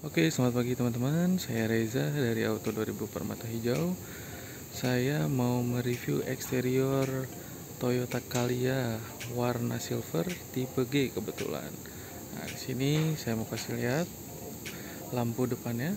Oke, selamat pagi teman-teman. Saya Reza dari Auto 2000 Permata Hijau. Saya mau mereview eksterior Toyota Calya warna silver tipe G kebetulan. Nah, di sini saya mau kasih lihat lampu depannya.